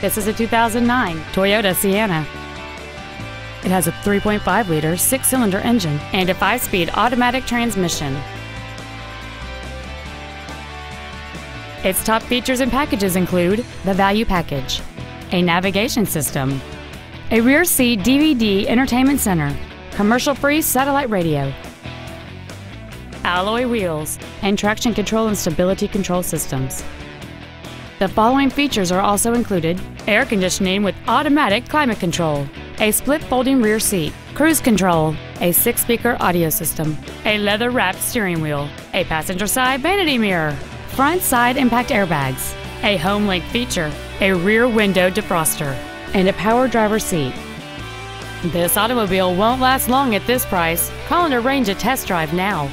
This is a 2009 Toyota Sienna. It has a 3.5 liter six cylinder engine and a five speed automatic transmission. Its top features and packages include the value package, a navigation system, a rear seat DVD entertainment center, commercial free satellite radio, alloy wheels, and traction control and stability control systems. The following features are also included air conditioning with automatic climate control, a split folding rear seat, cruise control, a six speaker audio system, a leather wrapped steering wheel, a passenger side vanity mirror, front side impact airbags, a home link feature, a rear window defroster, and a power driver seat. This automobile won't last long at this price. Call and arrange a test drive now.